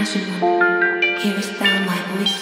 I should run. Hearest thou my voice?